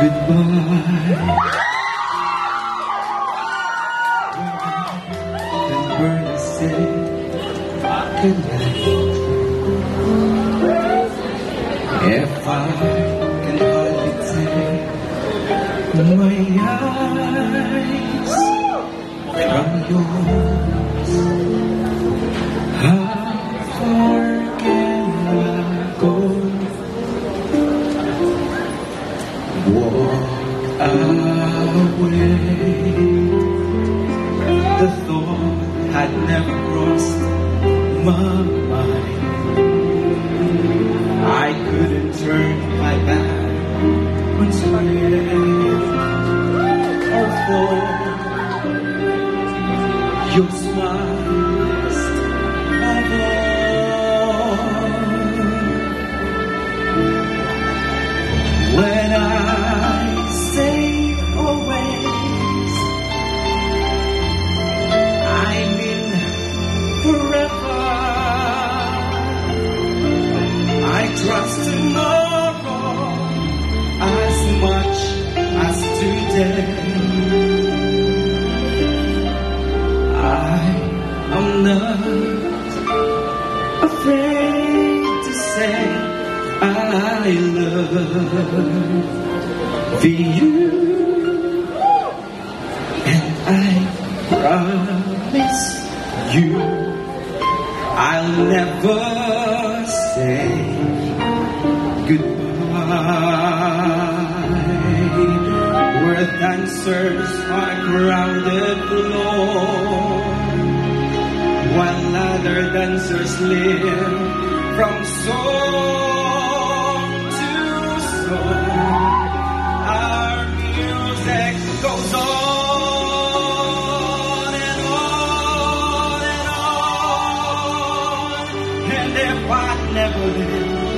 goodbye. Then Bernie. If I can hardly take my eyes from yours, away. The thought had never crossed my mind. I couldn't turn my back on smile or I am not afraid to say I love you. And I promise you I'll never say goodbye. Dancers on a crowded floor, while other dancers live from song to song. Our music goes on and if I never live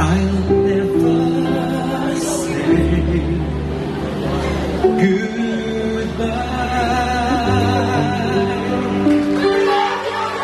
I'll